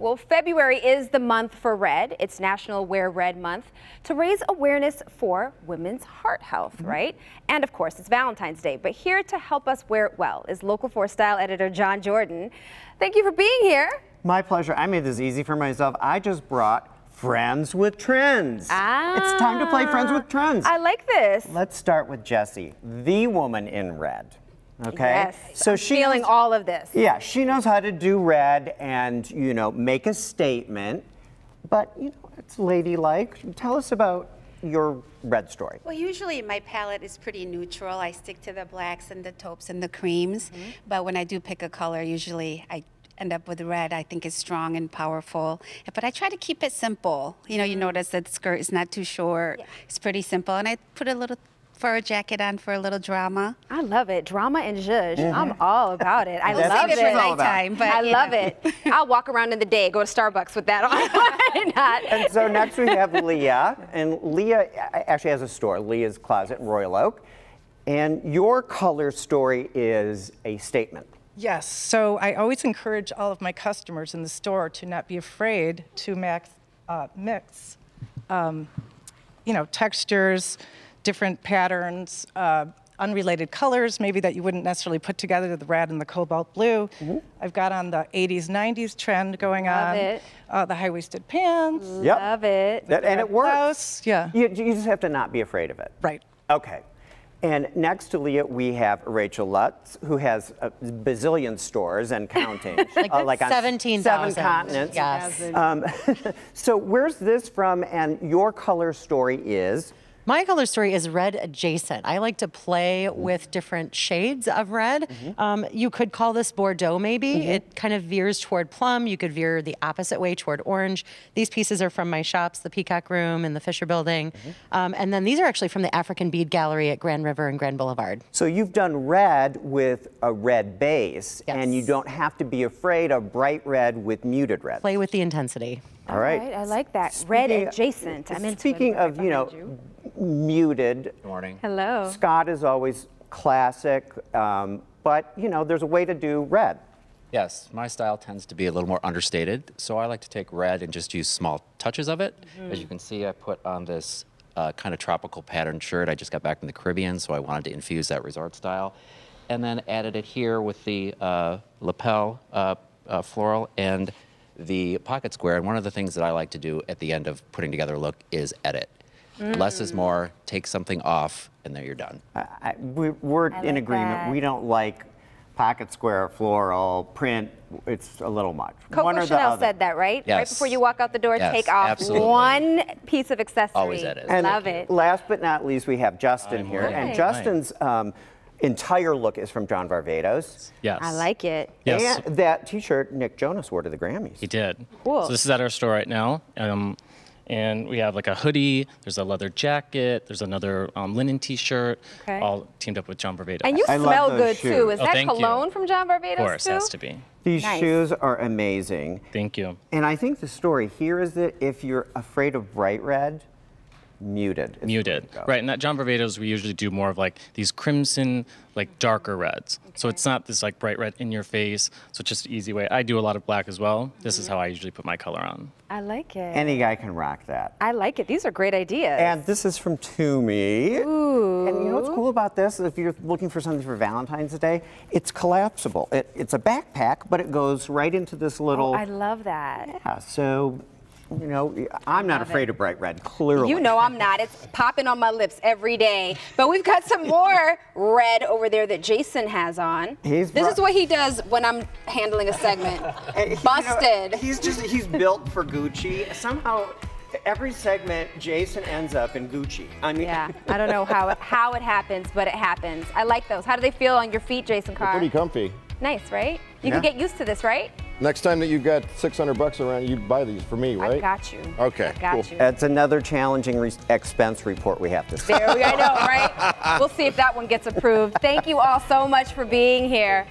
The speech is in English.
Well, February is the month for red. It's National Wear Red Month to raise awareness for women's heart health, mm -hmm. right? And of course, it's Valentine's Day. But here to help us wear it well is Local 4 style editor John Jordan. Thank you for being here. My pleasure. I made this easy for myself. I just brought Friends with Trends. Ah, it's time to play Friends with Trends. I like this. Let's start with Jessie, the woman in red. Okay. Yes. So I'm feeling all of this. Yeah, she knows how to do red and you know make a statement, but you know it's ladylike. Tell us about your red story. Well, usually my palette is pretty neutral. I stick to the blacks and the taupes and the creams. Mm -hmm. But when I do pick a color, usually I end up with red. I think is strong and powerful. But I try to keep it simple. You know, you mm-hmm. notice that the skirt is not too short. Yeah. It's pretty simple. And I put a little fur jacket on for a little drama. I love it. Drama and zhuzh. Mm -hmm. I'm all about it. I we'll love it. for nighttime, but I love know. it. I'll walk around in the day, go to Starbucks with that on. not? And so next we have Leah, and Leah actually has a store, Leah's Closet in Royal Oak, and your color story is a statement. Yes, so I always encourage all of my customers in the store to not be afraid to max, uh, mix, um, you know, textures, different patterns, uh, unrelated colors, maybe that you wouldn't necessarily put together, the red and the cobalt blue. Mm -hmm. I've got on the 80s, 90s trend going Love on. It. Uh, the high-waisted pants. Yep. Love it. That, and it works. Blouse. Yeah. You, you just have to not be afraid of it. Right. Okay. And next to Leah, we have Rachel Lutz, who has a bazillion stores and counting. like, uh, like 17, seven continents. Yes. Um, so where's this from? And your color story is? My color story is red adjacent. I like to play with different shades of red. Mm -hmm. um, you could call this Bordeaux maybe. Mm -hmm. It kind of veers toward plum. You could veer the opposite way toward orange. These pieces are from my shops, the Peacock Room and the Fisher Building. Mm -hmm. um, and then these are actually from the African Bead Gallery at Grand River and Grand Boulevard. So you've done red with a red base, yes. and you don't have to be afraid of bright red with muted red. Play with the intensity. All right. I like that. Speaking, red adjacent. I'm speaking of, you know, you muted. Good morning. Hello. Scott is always classic, um, but you know, there's a way to do red. Yes, my style tends to be a little more understated, so I like to take red and just use small touches of it. Mm -hmm. As you can see, I put on this uh, kind of tropical pattern shirt. I just got back from the Caribbean, so I wanted to infuse that resort style. And then added it here with the uh, lapel uh, uh floral and the pocket square. And one of the things that I like to do at the end of putting together a look is edit. Mm. Less is more. Take something off, and then you're done. I, we, are in agreement. That. We don't like pocket square, floral, print. It's a little much. Coco one Chanel said that, right? Yes. Right before you walk out the door, yes, take off absolutely. one piece of accessory. Always edit. And Love it. Last but not least, we have Justin here, right. and Justin's. Um, entire look is from John Varvatos. Yes. I like it. Yes. And that t-shirt Nick Jonas wore to the Grammys. He did. Cool. So this is at our store right now. Um, and we have like a hoodie, there's a leather jacket, there's another um, linen t-shirt, okay. all teamed up with John Varvatos. And you I smell good shoes. too. Is oh, that cologne you. from John Varvatos Of course, too? has to be. These nice. shoes are amazing. Thank you. And I think the story here is that if you're afraid of bright red, muted. Muted, right? And at John Varvatos, we usually do more of like these crimson, like darker reds. Okay. So it's not this like bright red in your face. So it's just an easy way. I do a lot of black as well. This mm -hmm. is how I usually put my color on. I like it. Any guy can rock that. I like it. These are great ideas. And this is from Tumi. Ooh. And you know what's cool about this? If you're looking for something for Valentine's Day, it's collapsible. It, it's a backpack, but it goes right into this little. Oh, I love that. Yeah. So you know, I'm not afraid it. of bright red, clearly. You know I'm not. It's popping on my lips every day. But we've got some more red over there that Jason has on. He's this is what he does when I'm handling a segment. Busted. You know, he's just, he's built for Gucci. Somehow, every segment, Jason ends up in Gucci. I mean, yeah, I don't know how it, how it happens, but it happens. I like those. How do they feel on your feet, Jason Carr? They're pretty comfy. Nice, right? You yeah. can get used to this, right? Next time that you've got 600 bucks around, you buy these for me, right? I got you. Okay, I got cool. you. That's another challenging expense report we have to see. There we I know, right? we'll see if that one gets approved. Thank you all so much for being here.